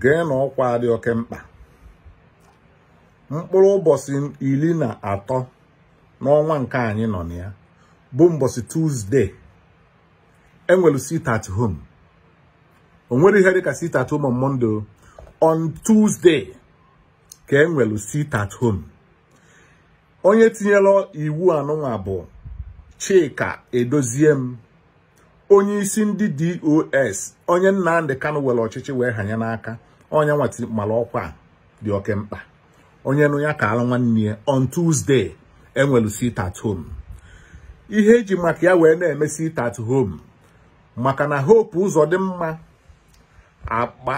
gee na ọkwa dị oke mkpa. Mkpụrụ ụbọchị iri na atọ n'ọnwa nke anyị nọ na ya bụ mbọchị tuzdee enwere sit home. O nwere ihe dịka sit home on Monday. On Tuesday ka enwere sit home. Onye tinyela iwu anụnwa bụ Chika Edozie m. onye isi ndị DOS onye Nnamdi Kanu were ọchịchị wee hanye n'aka onye nwati mara ọkwa dị oke mkpa. Onye nụ ya ka ala nwanne ya on Tuesday enwelu sit at home. Ihe eji maka ya wee na-eme sit at home maka na Hope Uzodimma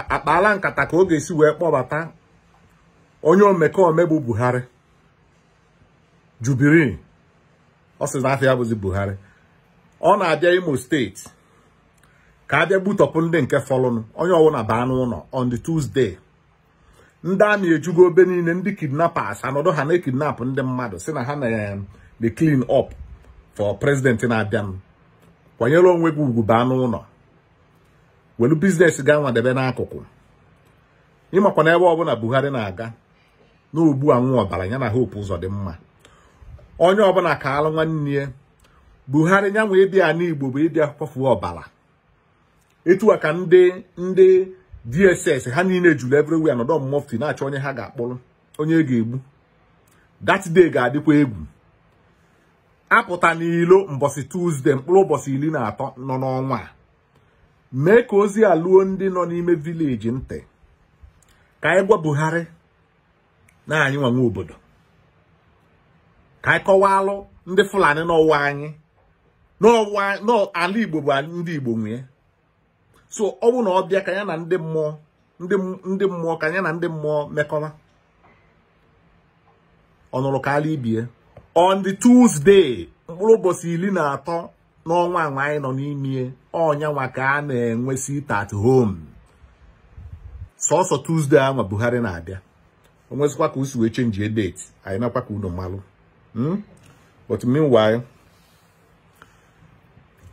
akpala nkata ka ọ ga-esi wee kpọbata onye omekome bụ Buhari. Jubilee. Ọ sị na afọ ya bụzi Buhari. Ọ na-abịa Imo steeti ka abịa gbutọpụ ndị nke fọlụnụ. Onye ọbụla baa n'ụlọ on the Tuesday. Ndị amị ejugo obe niile ndị kidnappers anọdụ ha na-ekidnap ndị mmadụ si na ha na clean up for president na-abịanụ. Kwanyere onwe gị ugwu baa n'ụlọ. Welu biznes ga nwadebe n'akụkụ. Ịmakwa na ebe ọbụla Buhari na-aga n'ogbu anwụ ọbara ya na Hope Uzodimma onye ọbụla ka alụ nwanne Buhari nyanwe ịbịa n'Igbo bụ ịbịa kwafuo ọbara. Etu a ka ndị ndị DSS ha niile juru everywhere nọdọ mọfti na-achọ onye ha ga-akpụrụ onye ga-egbu. That ga-adịkwa egwu. Apụta n'ilo mbọsị Tuesday mkpụrụ ụbọchị iri na atọ nọ n'ọnwa a. Mee ka ozi a luo ndị nọ n'ime vileji ntị. Ka anyị gwa Buhari na anyị nwanwe obodo. Ka anyị kọwalụ ndị Fulani n'ọwụwa anyị. N'ala Igbo bụ ndị Igbo nwee. So ọ bụ na ọ bịa ka ya na ndị mmụọ ndị mmụọ ka ya na ndị mmụọ mekọwa. Ọ nụrụ ka ala ibie. On the Tuesday mkpụrụ ụbọchị iri na atọ n'ọnwa anwa anyị nọ n'ime ọnyanwa ka a na-enwe sit at home. Sọsọ Tuesday anwa Buhari na-abịa. O nwezikwa ka usi wee chenjie date. Anyị nakwa ka unu malụ but meanwhile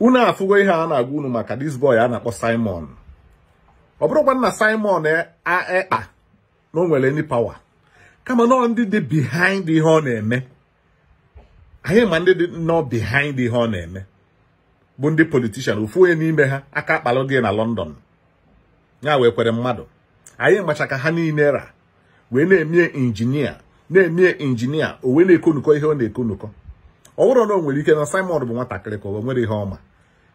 unu afụgo ihe a na-agwa unu maka this boy a na-akpọ Simon. Ọ bụrụkwa na Simon ekpa na o nwere any power. Kama nọ ndị dị behind ihe ọ na-eme. Anyị ma ndị dị nọ behind ihe ọ na-eme. Bụ ndị politishan ofu onye n'ime ha aka akpalụ gị na London. Ya wee kwere mmadụ. Anyị macha ka ha niile ra wee na-emie injinia na-emie injinia o wee na-ekonukọ ihe ọ na-ekonukọ. Ọ bụrụ na o nwere ike na Simon bụ nwatakịrị ka o nwere ihe ọma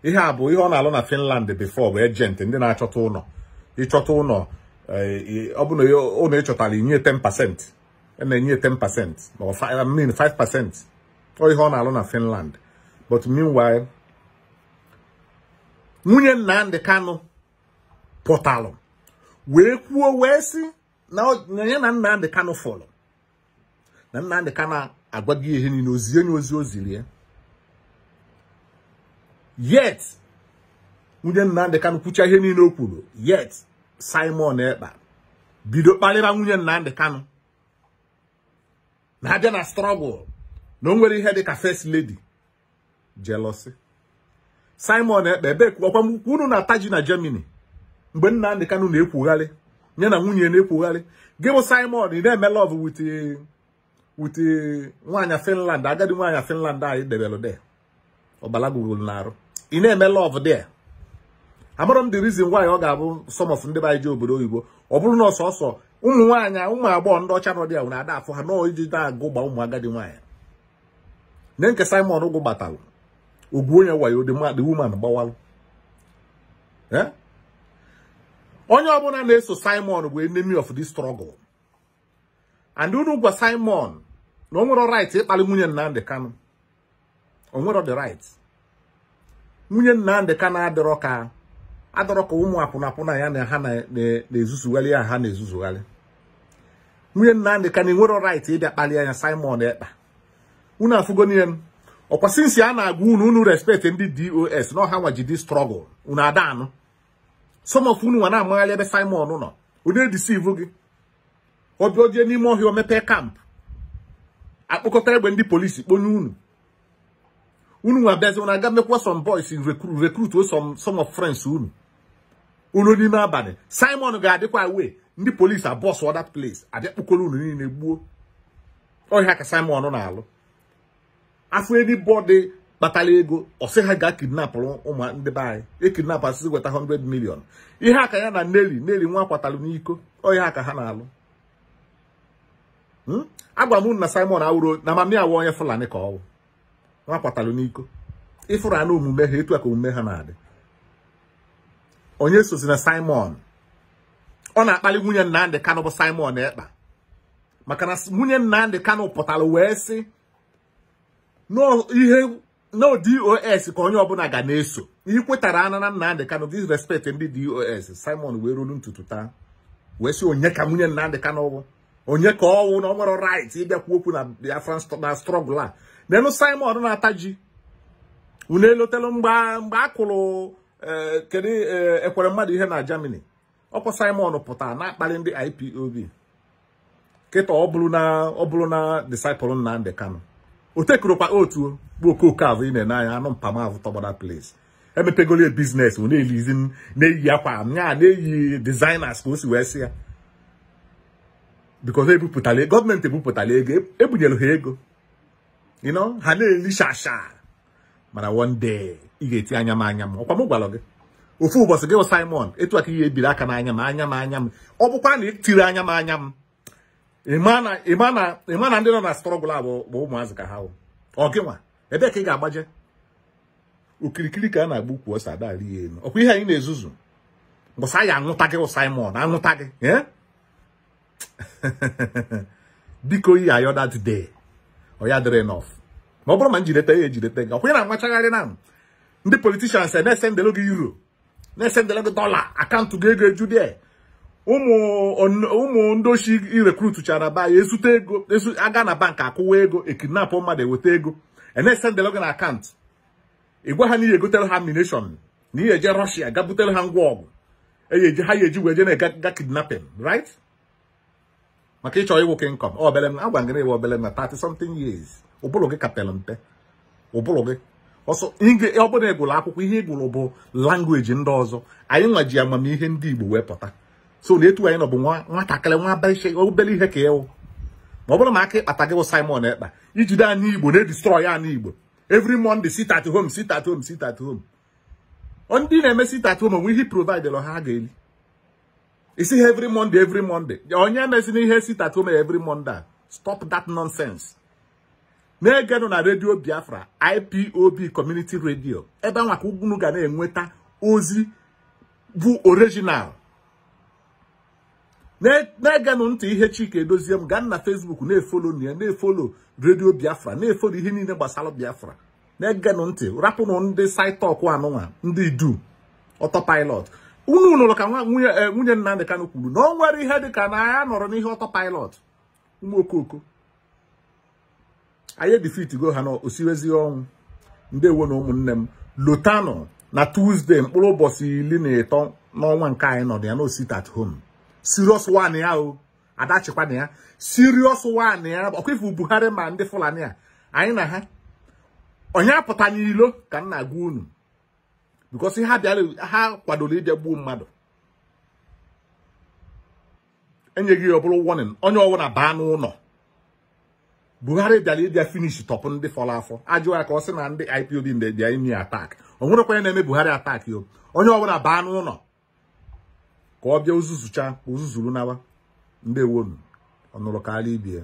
ihe a bụ ihe ọ na-alụ na Finland before bụ ejent ndị na-achọta ụlọ ịchọta ụlọ ọ bụ na ụlọ ịchọtara inye 10% na-enye 10% ma I mean 5% ọ ihe ọ na-alụ na Finland. But meanwhile nwunye Nnamdi Kanu pụtalụ wee kwuo wee sị na ya na Nnamdi Kanu fọrọ na Nnamdi Kanu agwaghị ihe niile ozie nye ozi o ziri ya. Yet nwunye Nnamdi Kanu kwucha ihe niile o kwuru. Yet Simon Ekpa bido kparịba nwunye Nnamdi Kanu. Na-abịa na struggle na o nwere ihe dị ka first lady. Jealousy. Simon Ekpa ebe ọkwa unu na-ata ji na Germany. Mgbe Nnamdi Kanu na-ekwugharị ya na nwunye na-ekwugharị gị bụ Simon ị na-eme love with with nwaanyị Finland agadi nwaanyị Finland anyị debelụ de. Ọbala gbugburu n'arụ. Ị na-eme love there? Amara m the reason why ọ ga-abụ some of ndị anyị obodo oyibo. Ọ bụrụ na ọsọsọ ụmụ nwaanyị ụmụ agbọghọ ndị ọcha nọ dị ahụ na-ada afọ ha nọọ iji na-agụ gba ụmụ agadi nwaanyị. Nye nke Simon ụgwụ gbatalụ ogwu onye wayo the woman gbawalụ. Onye ọbụla na-eso Simon bụ enemy of this struggle. And unu gwa Simon na o nwere right ịkpali nwunye Nnamdi Kanu. O nwere the right. Nwunye Nnamdi Kanu adịrọ ka adọrọ ka ụmụ akwụnakwụna ya na ha na-ezuzugharị ya ha na-ezuzugharị. Nwunye Nnamdi Kanu enwero right ịbịa kpalie anya Simon Ekpa. Unu afụgo n'ihe ọkwa sinsi a na-agwa unu unu respect ndị DOS na ọha nwaji dị struggle unu ada anụ. Some unu nwa na-amagharị ebe Simon nọ. Onye deceive gị. Ọbịa ojee n'ime ọhịa omepe kamp akpọkọta egbe ndị polisi kponye unu. Unu nwa bịazi unu aga mekwa some boys recruit recruit of friends unu. Unu n'ime abalị. Simon ga-adịkwa wee ndị polisi abọs ọda place. Abịa kpokọrọ unu niile gbuo. Ọhịa ka simon na-alụ. Afọ enibọdị kpatara ego ọ sị ha ga kidnapụrụ ụmụ ndị be anyị. Ekidnap asịsị weta 100 million. Ihe aka ya na neli neli nwa kwatalụ n'iko. Ọhịa aka ha na-alụ. Agwara m na simon awụro na amamiya awụ onye fulani ka ọwụ nwa kwatalụ n'iko. Ịfụrụ anụ omume ha etu a ka omume ha na-adị. Onye sozi na simon ọ na-akpali nwunye nnamdị kanụ bụ simon ekpa. Maka na nwunye nnamdị kanụ pụtara wee sị ihe no dos ka onye ọbụla ga na-eso. Ihe kwetara ana na nnamdị kanụ disrespect ndị dos simon wee rolu ntutu taa wee sị onye ka nwunye nnamdị kanụ bụ? Onye ka ọwụ na ọ nwere right ịbịakwu okwu na biafra na strọgụl a? Nenụ simon na-ata ji unu elotelu mgbe a kụrụ kedu ekwere mmadụ ihe na germany. Ọkwa simon pụtara na-akpali ndị ipob kịta ọ bụrụ na disciple nnamdị kanụ o tekụrụkwa otu bụ okooko ahụ ị na-ene anya anụ mpamavụ tọgbada place. Emepegolo biznes m na-elizi na-eyi akwa nya na-eyi designers ka o si wee sị ya. Because ebupụtala gọọmenti ebupụtala ego ebunyere ha ego. You know? Ha na-eli shasha mana one day ị ga-eti anya m anya m ọkwa m gwara gị ofu ụbọchị gị Simon etu aka ihe ebiri aka n'anya m anya m anya m ọ bụkwa na etiri anya m anya m ịma na ndị nọ na strọgụl a bụ ụmụazị ka ha ọ gị nwa ebe ka ị ga-agbaje okirikiri ka a na-agba ukwu ose adari ya elu ọkwa ihe anyị na-ezuzu? Mbọsa ya anwụta gị Simon anwụta gị biko yi ayọ that day. Ọ ya dịrị enough. Ma ọ bụrụ ma njideta ya ejideta gị. Ọkwa ị na-amachagharị na ndị politishans na-esendelo gị euro na-esendelo gị dọla akaụntụ gị ego eju dị ụmụ ndị ochi irekrutu chara ba ya ezute ego aga na bank akwụwa ego ekidnapụ mmadụ eweta ego. Na-esendelo gị na akaụntụ ị gwa ha na ihe egotere ha mination na ihe eje Russia ga butere ha ngwa ọgụ. Ha ya eji wee je na-ega kidnapping right? Maka ịchọ ịwụ kingcom obele m agwa gị iwe obele na 30 something years ụbụrụ gị kapelụ mpe ụbụrụ gị. Ọsọ ọ bụla ịgụrụ akwụkwọ ihe ịgụrụ bụ langweji ndị ọzọ. Anyị nwa ji amamihe ndị Igbo wee pụta. So na etu anyị nọ bụ nwatakịrị nwa obere ihe ka ịwụ. Ma ọ bụrụ ma aka ịkpata gị bụ Simon Ekpa ijide anyị Igbo na-edistrọy anyị Igbo. Every Monday sit at home sit at home sit at home. Ndị na-eme sit at home onwe ihe provide ha ga-eli. Isi ha every Monday every Monday. Onye emezina ihe sit at home every stop that nonsense. Na-egenụ na redio Biafra IPOB community radio. Ebe anwa ka ugwu ga na-enweta ozi bụ original. Na-egenụ ntị ihe Chike Edozie m gaa na Facebook na-efolo ya na-efolo redio Biafra na-efolo ihe niile gbasara Biafra. Na-egenụ ntị rapụnụ ndị sitọk anụnwa ndị du ọtọpilot unu nụrụ ka nwunye Nnamdị Kanụ kwuru na ọ nwere ihe dị ka na ya nọrọ n'ihe ọtọpilot ụmụ okoko anyị defitigo ha na osiwezi ọnwụ. Ndewo na ụmụnne m. Lotanụ na Tuesday mkpụrụ ụbọchị iri na ịtọ n'ọnwa nke anyị nọdụ ya na osit at home. Serious one ya o. Adachikwana ya. Serious one ya. Ọkwa ifu Buhari ma ndị Fulani a. Anyị na ha. Onye apụta n'ilo ka m na-agwa unu. Because ha bịara ha kwadoro ịbịa gbuo mmadụ. Enyeghị ọ bụrụ warning onye ọbụla baa n'ụlọ. Buhari bịara ịbịa finish tọpụ ndị fọrọ afọ. Ajụ ya ka ọ sị na ndị IPOB ndị bịa ime atak o nwerekwa na-eme Buhari atak yo. Onye ọbụla baa n'ụlọ. Ka ọ bịa ozuzucha ozuzuru nawa ndị ewonu ọ nụrụ ka ala ibie.